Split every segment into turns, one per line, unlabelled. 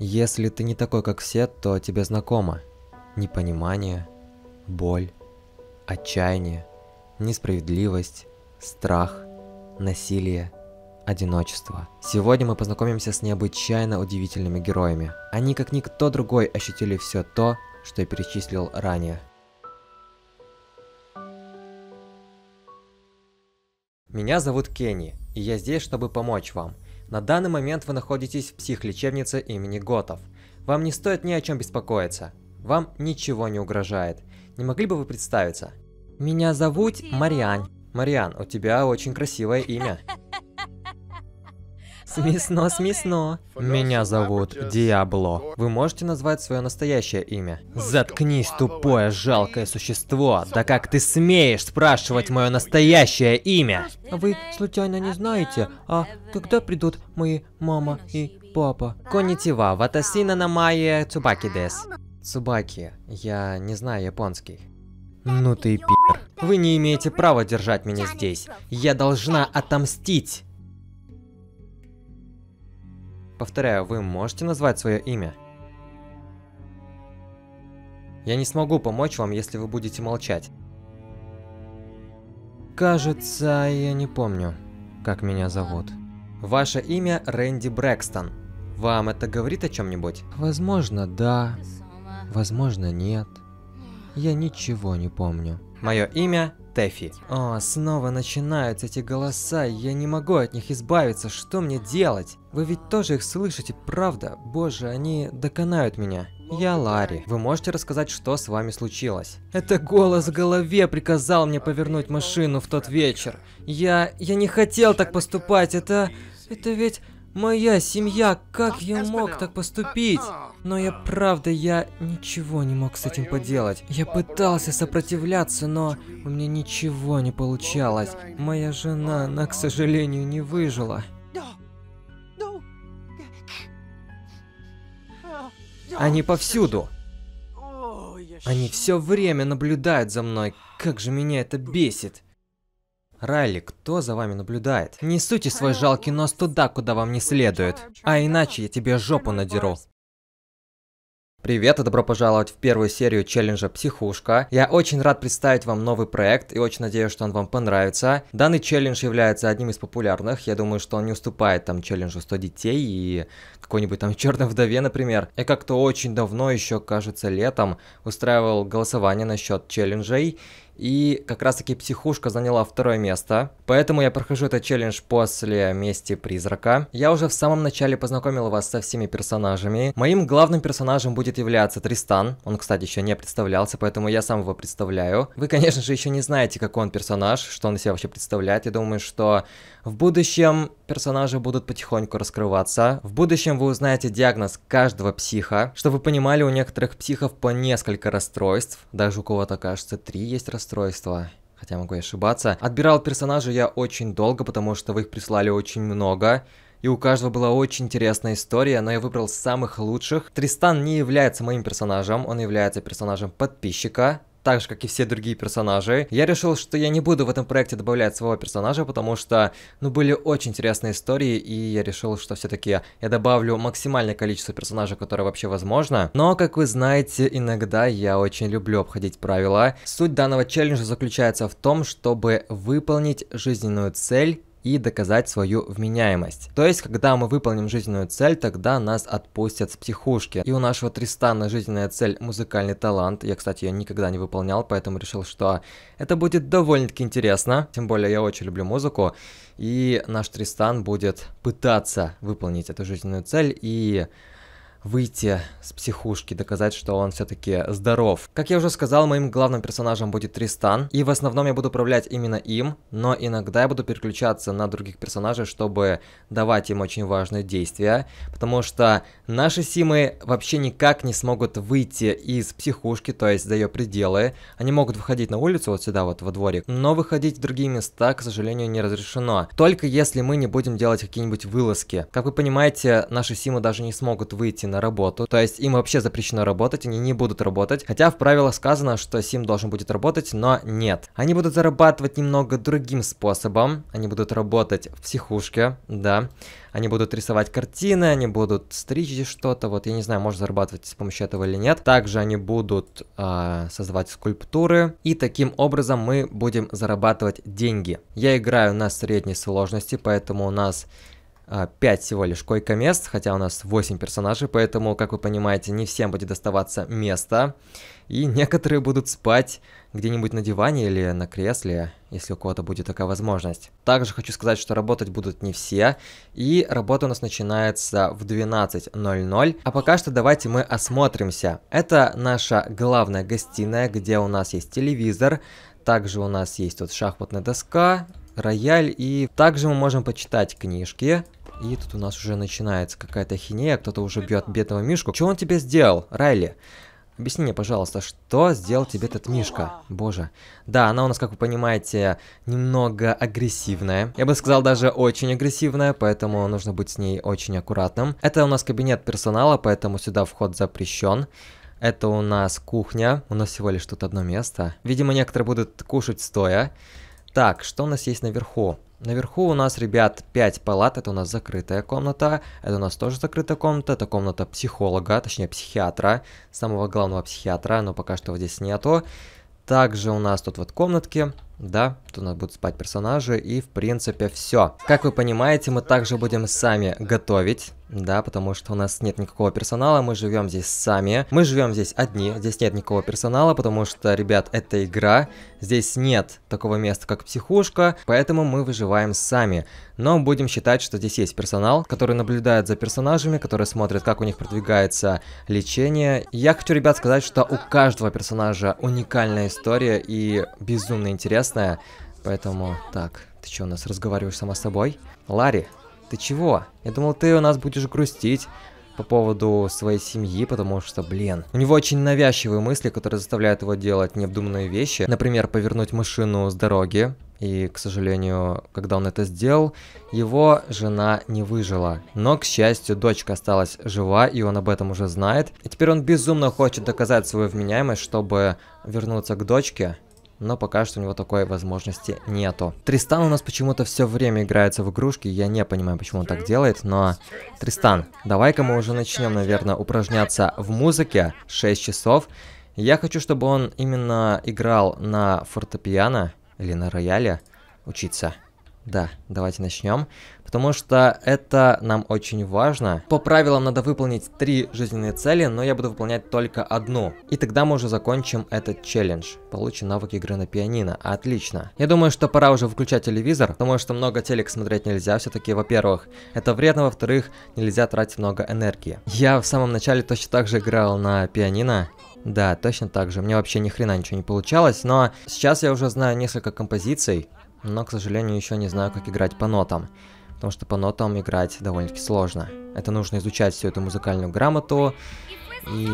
Если ты не такой, как все, то тебе знакомо непонимание, боль, отчаяние, несправедливость, страх, насилие, одиночество. Сегодня мы познакомимся с необычайно удивительными героями. Они, как никто другой, ощутили все то, что я перечислил ранее. Меня зовут Кенни, и я здесь, чтобы помочь вам. На данный момент вы находитесь в психлечебнице имени Готов. Вам не стоит ни о чем беспокоиться. Вам ничего не угрожает. Не могли бы вы представиться? Меня зовут Мариан. Мариан, у тебя очень красивое имя. Смешно, смешно. Меня зовут Диабло. Вы можете назвать свое настоящее имя? Заткнись, тупое, жалкое существо. Да как ты смеешь спрашивать мое настоящее имя? Вы случайно не знаете, а когда придут мои мама и папа? Коннитива, ватасина на мае цубаки дес. Цубаки, я не знаю японский. Ну ты пи***р. Вы не имеете права держать меня здесь. Я должна отомстить. Повторяю, вы можете назвать свое имя? Я не смогу помочь вам, если вы будете молчать. Кажется, я не помню, как меня зовут. Ваше имя Рэнди Брэкстон. Вам это говорит о чем-нибудь? Возможно, да. Возможно, нет. Я ничего не помню. Мое имя Тэфи. О, снова начинаются эти голоса, я не могу от них избавиться, что мне делать? Вы ведь тоже их слышите, правда? Боже, они доконают меня. Я Ларри. Вы можете рассказать, что с вами случилось? Это голос в голове приказал мне повернуть машину в тот вечер. Я... я не хотел так поступать, это... это ведь... Моя семья, как я мог так поступить? Но я правда, я ничего не мог с этим поделать. Я пытался сопротивляться, но у меня ничего не получалось. Моя жена, она, к сожалению, не выжила. Они повсюду. Они все время наблюдают за мной. Как же меня это бесит. Райли, кто за вами наблюдает? Не суйте свой жалкий нос туда, куда вам не следует. А иначе я тебе жопу надеру. Привет и добро пожаловать в первую серию челленджа «Психушка». Я очень рад представить вам новый проект и очень надеюсь, что он вам понравится. Данный челлендж является одним из популярных. Я думаю, что он не уступает там челленджу 100 детей и какой-нибудь там черной вдове, например. Я как-то очень давно, еще кажется летом, устраивал голосование насчет челленджей. И как раз таки психушка заняла второе место. Поэтому я прохожу этот челлендж после Мести Призрака. Я уже в самом начале познакомил вас со всеми персонажами. Моим главным персонажем будет являться Тристан. Он, кстати, еще не представлялся, поэтому я сам его представляю. Вы, конечно же, еще не знаете, какой он персонаж, что он из себя вообще представляет. Я думаю, что в будущем персонажи будут потихоньку раскрываться. В будущем вы узнаете диагноз каждого психа. Чтобы вы понимали, у некоторых психов по несколько расстройств. Даже у кого-то, кажется, три есть расстройства хотя могу и ошибаться. Отбирал персонажей я очень долго, потому что вы их прислали очень много. И у каждого была очень интересная история, но я выбрал самых лучших. Тристан не является моим персонажем, он является персонажем подписчика так же, как и все другие персонажи. Я решил, что я не буду в этом проекте добавлять своего персонажа, потому что, ну, были очень интересные истории, и я решил, что все-таки я добавлю максимальное количество персонажей, которое вообще возможно. Но, как вы знаете, иногда я очень люблю обходить правила. Суть данного челленджа заключается в том, чтобы выполнить жизненную цель и доказать свою вменяемость. То есть, когда мы выполним жизненную цель, тогда нас отпустят с психушки. И у нашего Тристана жизненная цель музыкальный талант. Я, кстати, ее никогда не выполнял, поэтому решил, что это будет довольно-таки интересно. Тем более, я очень люблю музыку. И наш Тристан будет пытаться выполнить эту жизненную цель и выйти с психушки, доказать, что он все-таки здоров. Как я уже сказал, моим главным персонажем будет Тристан, и в основном я буду управлять именно им, но иногда я буду переключаться на других персонажей, чтобы давать им очень важные действия, потому что наши симы вообще никак не смогут выйти из психушки, то есть за ее пределы. Они могут выходить на улицу, вот сюда вот во дворик, но выходить в другие места, к сожалению, не разрешено. Только если мы не будем делать какие-нибудь вылазки. Как вы понимаете, наши симы даже не смогут выйти на работу. То есть им вообще запрещено работать, они не будут работать. Хотя в правилах сказано, что Сим должен будет работать, но нет. Они будут зарабатывать немного другим способом. Они будут работать в психушке, да. Они будут рисовать картины, они будут стричь что-то. Вот я не знаю, можно зарабатывать с помощью этого или нет. Также они будут э, создавать скульптуры. И таким образом мы будем зарабатывать деньги. Я играю на средней сложности, поэтому у нас 5 всего лишь койко-мест, хотя у нас 8 персонажей, поэтому, как вы понимаете, не всем будет доставаться место. И некоторые будут спать где-нибудь на диване или на кресле, если у кого-то будет такая возможность. Также хочу сказать, что работать будут не все, и работа у нас начинается в 12.00. А пока что давайте мы осмотримся. Это наша главная гостиная, где у нас есть телевизор, также у нас есть тут шахматная доска, рояль, и также мы можем почитать книжки, и тут у нас уже начинается какая-то хинея, кто-то уже бьет бедного Мишку. Что он тебе сделал, Райли? Объясни мне, пожалуйста, что сделал тебе этот Мишка? Боже. Да, она у нас, как вы понимаете, немного агрессивная. Я бы сказал, даже очень агрессивная, поэтому нужно быть с ней очень аккуратным. Это у нас кабинет персонала, поэтому сюда вход запрещен. Это у нас кухня. У нас всего лишь тут одно место. Видимо, некоторые будут кушать стоя. Так, что у нас есть наверху? Наверху у нас, ребят, 5 палат, это у нас закрытая комната, это у нас тоже закрытая комната, это комната психолога, точнее психиатра, самого главного психиатра, но пока что здесь нету. Также у нас тут вот комнатки, да, тут у нас будут спать персонажи, и в принципе все. Как вы понимаете, мы также будем сами готовить, да, потому что у нас нет никакого персонала, мы живем здесь сами. Мы живем здесь одни, здесь нет никакого персонала, потому что, ребят, это игра. Здесь нет такого места, как психушка, поэтому мы выживаем сами. Но будем считать, что здесь есть персонал, который наблюдает за персонажами, который смотрит, как у них продвигается лечение. Я хочу, ребят, сказать, что у каждого персонажа уникальная история и безумно интересная. Поэтому, так, ты что, у нас разговариваешь сама с собой? Ларри, ты чего? Я думал, ты у нас будешь грустить по поводу своей семьи, потому что, блин, у него очень навязчивые мысли, которые заставляют его делать необдуманные вещи. Например, повернуть машину с дороги. И, к сожалению, когда он это сделал, его жена не выжила. Но, к счастью, дочка осталась жива, и он об этом уже знает. И теперь он безумно хочет доказать свою вменяемость, чтобы вернуться к дочке но пока что у него такой возможности нету. Тристан у нас почему-то все время играется в игрушки, я не понимаю, почему он так делает, но... Тристан, давай-ка мы уже начнем, наверное, упражняться в музыке 6 часов. Я хочу, чтобы он именно играл на фортепиано или на рояле учиться. Да, давайте начнем потому что это нам очень важно. По правилам надо выполнить три жизненные цели, но я буду выполнять только одну. И тогда мы уже закончим этот челлендж. Получим навык игры на пианино. Отлично. Я думаю, что пора уже выключать телевизор, потому что много телек смотреть нельзя. Все-таки, во-первых, это вредно, во-вторых, нельзя тратить много энергии. Я в самом начале точно так же играл на пианино, да, точно так же. Мне вообще ни хрена ничего не получалось, но сейчас я уже знаю несколько композиций, но, к сожалению, еще не знаю, как играть по нотам потому что по нотам играть довольно-таки сложно. Это нужно изучать всю эту музыкальную грамоту. И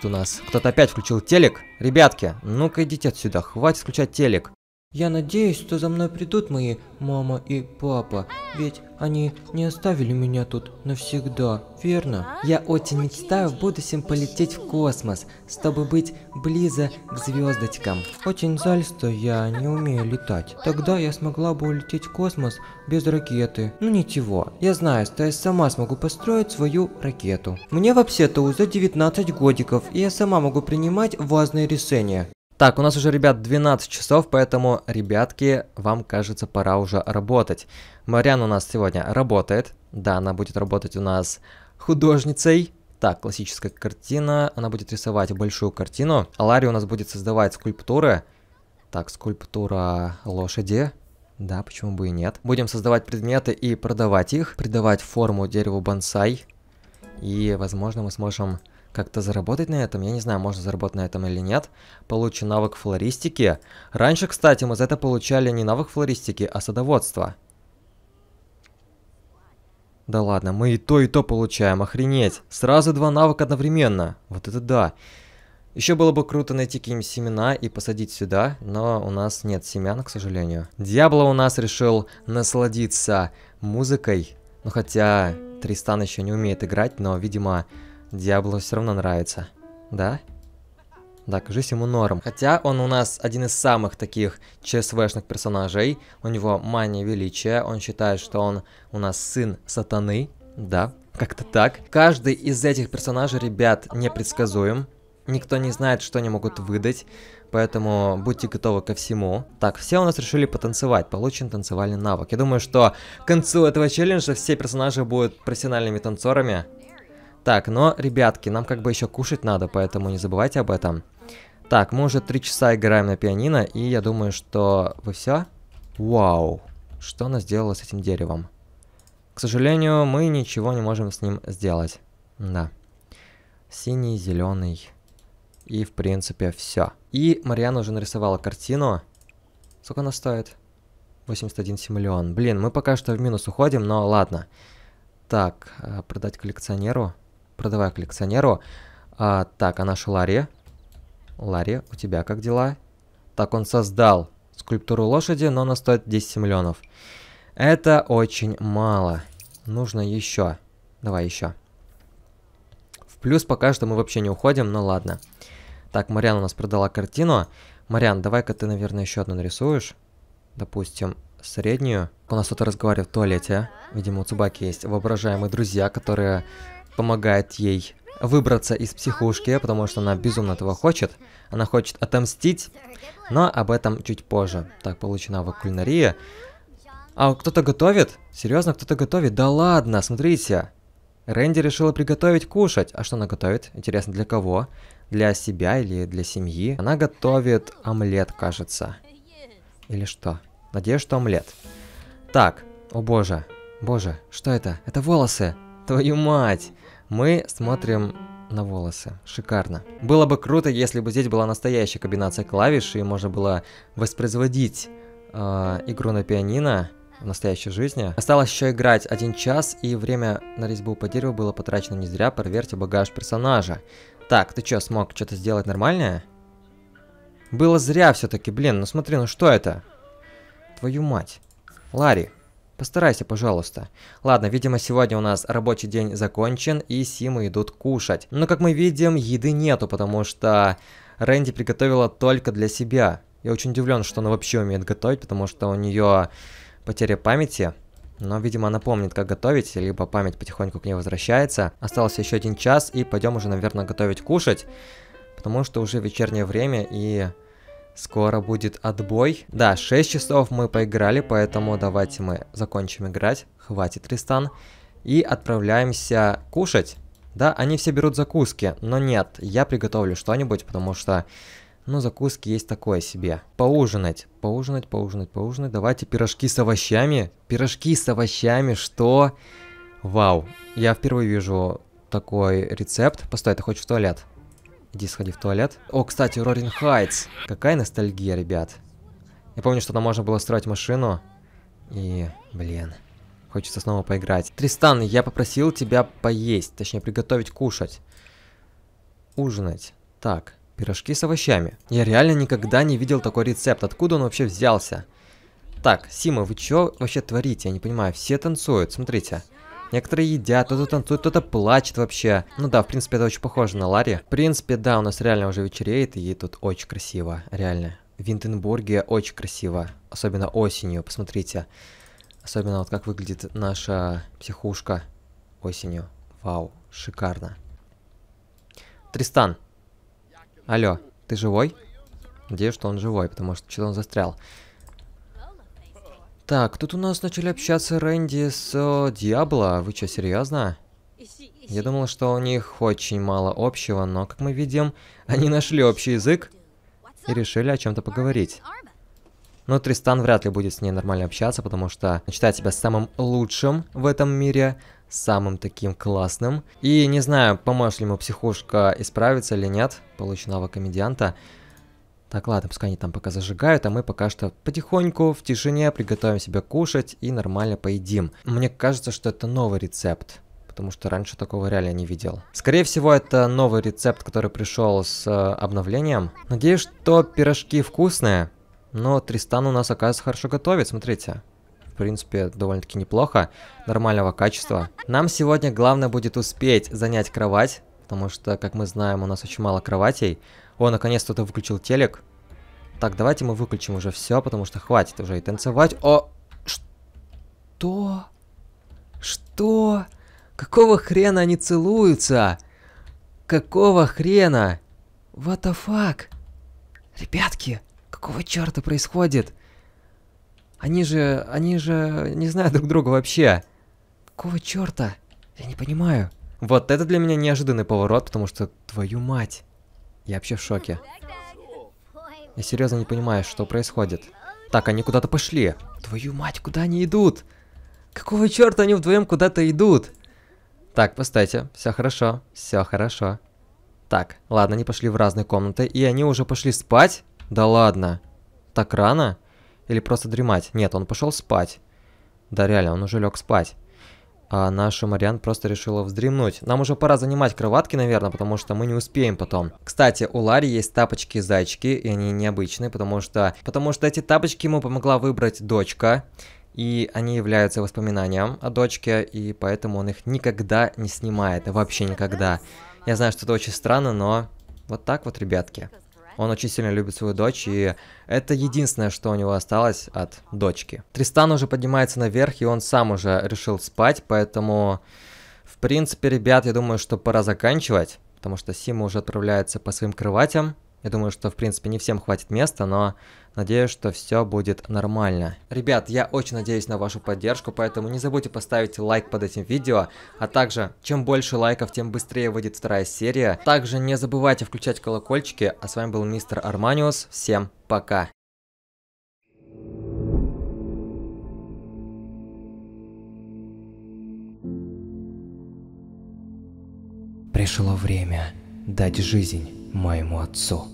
тут у нас кто-то опять включил телек. Ребятки, ну-ка идите отсюда, хватит включать телек.
Я надеюсь, что за мной придут мои мама и папа, ведь они не оставили меня тут навсегда, верно?
Я очень мечтаю в будущем полететь в космос, чтобы быть близо к звездочкам.
Очень жаль, что я не умею летать. Тогда я смогла бы улететь в космос без ракеты. Ну ничего, я знаю, что я сама смогу построить свою ракету. Мне вообще-то уже 19 годиков, и я сама могу принимать важные решения.
Так, у нас уже, ребят, 12 часов, поэтому, ребятки, вам, кажется, пора уже работать. Мариан у нас сегодня работает. Да, она будет работать у нас художницей. Так, классическая картина. Она будет рисовать большую картину. А Ларри у нас будет создавать скульптуры. Так, скульптура лошади. Да, почему бы и нет. Будем создавать предметы и продавать их. Придавать форму дереву бонсай. И, возможно, мы сможем как-то заработать на этом. Я не знаю, можно заработать на этом или нет. Получу навык флористики. Раньше, кстати, мы за это получали не навык флористики, а садоводство. Да ладно, мы и то, и то получаем, охренеть. Сразу два навыка одновременно. Вот это да. Еще было бы круто найти какие-нибудь семена и посадить сюда, но у нас нет семян, к сожалению. Диабло у нас решил насладиться музыкой. Ну хотя Тристан еще не умеет играть, но, видимо, Диабло все равно нравится. Да? Да, кажись ему норм. Хотя он у нас один из самых таких ЧСВшных персонажей. У него мания величия. Он считает, что он у нас сын сатаны. Да, как-то так. Каждый из этих персонажей, ребят, непредсказуем. Никто не знает, что они могут выдать. Поэтому будьте готовы ко всему. Так, все у нас решили потанцевать. Получен танцевальный навык. Я думаю, что к концу этого челленджа все персонажи будут профессиональными танцорами. Так, но, ребятки, нам как бы еще кушать надо, поэтому не забывайте об этом. Так, мы уже три часа играем на пианино, и я думаю, что... Вы все? Вау. Что она сделала с этим деревом? К сожалению, мы ничего не можем с ним сделать. Да. Синий, зеленый. И, в принципе, все. И Мариана уже нарисовала картину. Сколько она стоит? 81 миллион. Блин, мы пока что в минус уходим, но ладно. Так, э, продать коллекционеру. Продавай коллекционеру. А, так, а наша Ларри? Ларри, у тебя как дела? Так, он создал скульптуру лошади, но она стоит 10 миллионов. Это очень мало. Нужно еще. Давай еще. В плюс пока что мы вообще не уходим, но ладно. Так, Мариан у нас продала картину. Мариан, давай-ка ты, наверное, еще одну нарисуешь. Допустим, среднюю. У нас кто-то разговаривает в туалете. Видимо, у Цубаки есть воображаемые друзья, которые помогают ей выбраться из психушки, потому что она безумно этого хочет. Она хочет отомстить, но об этом чуть позже. Так, получена в кулинарии. А кто-то готовит? Серьезно, кто-то готовит? Да ладно, смотрите. Рэнди решила приготовить кушать. А что она готовит? Интересно, для кого? Для себя или для семьи? Она готовит омлет, кажется. Или что? Надеюсь, что омлет. Так, о боже. Боже, что это? Это волосы. Твою мать. Мы смотрим на волосы. Шикарно. Было бы круто, если бы здесь была настоящая комбинация клавиш, и можно было воспроизводить э, игру на пианино в настоящей жизни. Осталось еще играть один час, и время на резьбу по дереву было потрачено не зря. Проверьте багаж персонажа. Так, ты что, смог что-то сделать нормальное? Было зря все-таки, блин, ну смотри, ну что это? Твою мать. Ларри, постарайся, пожалуйста. Ладно, видимо, сегодня у нас рабочий день закончен, и Симы идут кушать. Но, как мы видим, еды нету, потому что Рэнди приготовила только для себя. Я очень удивлен, что она вообще умеет готовить, потому что у нее потеря памяти. Но, видимо, она помнит, как готовить, либо память потихоньку к ней возвращается. Остался еще один час, и пойдем уже, наверное, готовить кушать. Потому что уже вечернее время, и скоро будет отбой. Да, 6 часов мы поиграли, поэтому давайте мы закончим играть. Хватит, Тристан. И отправляемся кушать. Да, они все берут закуски, но нет, я приготовлю что-нибудь, потому что но закуски есть такое себе. Поужинать. Поужинать, поужинать, поужинать. Давайте пирожки с овощами. Пирожки с овощами, что? Вау. Я впервые вижу такой рецепт. Постой, ты хочешь в туалет? Иди сходи в туалет. О, кстати, Рорин Хайтс. Какая ностальгия, ребят. Я помню, что там можно было строить машину. И, блин, хочется снова поиграть. Тристан, я попросил тебя поесть, точнее приготовить кушать. Ужинать. Так, Пирожки с овощами. Я реально никогда не видел такой рецепт. Откуда он вообще взялся? Так, Сима, вы что вообще творите? Я не понимаю. Все танцуют, смотрите. Некоторые едят, кто-то танцует, кто-то плачет вообще. Ну да, в принципе, это очень похоже на Ларри. В принципе, да, у нас реально уже вечереет, и тут очень красиво, реально. В Винтенбурге очень красиво, особенно осенью, посмотрите. Особенно вот как выглядит наша психушка осенью. Вау, шикарно. Тристан, Алло, ты живой? Надеюсь, что он живой, потому что что-то он застрял. Так, тут у нас начали общаться Рэнди с о, Диабло. Вы что, серьезно? Я думал, что у них очень мало общего, но, как мы видим, они нашли общий язык и решили о чем-то поговорить. Но Тристан вряд ли будет с ней нормально общаться, потому что считает себя самым лучшим в этом мире, самым таким классным. И не знаю, поможет ли ему психушка исправиться или нет, полученного комедианта. Так, ладно, пускай они там пока зажигают, а мы пока что потихоньку, в тишине, приготовим себе кушать и нормально поедим. Мне кажется, что это новый рецепт потому что раньше такого реально не видел. Скорее всего, это новый рецепт, который пришел с э, обновлением. Надеюсь, что пирожки вкусные, но Тристан у нас, оказывается, хорошо готовит, смотрите в принципе, довольно-таки неплохо, нормального качества. Нам сегодня главное будет успеть занять кровать, потому что, как мы знаем, у нас очень мало кроватей. О, наконец-то ты выключил телек. Так, давайте мы выключим уже все, потому что хватит уже и танцевать. О, что? Что? Какого хрена они целуются? Какого хрена? What the fuck? Ребятки, какого черта происходит? Они же, они же не знают друг друга вообще. Какого черта? Я не понимаю. Вот это для меня неожиданный поворот, потому что, твою мать, я вообще в шоке. Я серьезно не понимаю, что происходит. Так, они куда-то пошли. Твою мать, куда они идут? Какого черта они вдвоем куда-то идут? Так, постойте, все хорошо, все хорошо. Так, ладно, они пошли в разные комнаты, и они уже пошли спать? Да ладно. Так рано? Или просто дремать? Нет, он пошел спать. Да реально, он уже лег спать. А наша Мариан просто решила вздремнуть. Нам уже пора занимать кроватки, наверное, потому что мы не успеем потом. Кстати, у Лари есть тапочки-зайчики, и они необычные, потому что... Потому что эти тапочки ему помогла выбрать дочка. И они являются воспоминанием о дочке, и поэтому он их никогда не снимает, вообще никогда. Я знаю, что это очень странно, но вот так вот, ребятки. Он очень сильно любит свою дочь, и это единственное, что у него осталось от дочки. Тристан уже поднимается наверх, и он сам уже решил спать, поэтому, в принципе, ребят, я думаю, что пора заканчивать, потому что Сима уже отправляется по своим кроватям. Я думаю, что, в принципе, не всем хватит места, но надеюсь, что все будет нормально. Ребят, я очень надеюсь на вашу поддержку, поэтому не забудьте поставить лайк под этим видео, а также, чем больше лайков, тем быстрее выйдет вторая серия. Также не забывайте включать колокольчики, а с вами был мистер Арманиус, всем пока!
Пришло время дать жизнь моему отцу.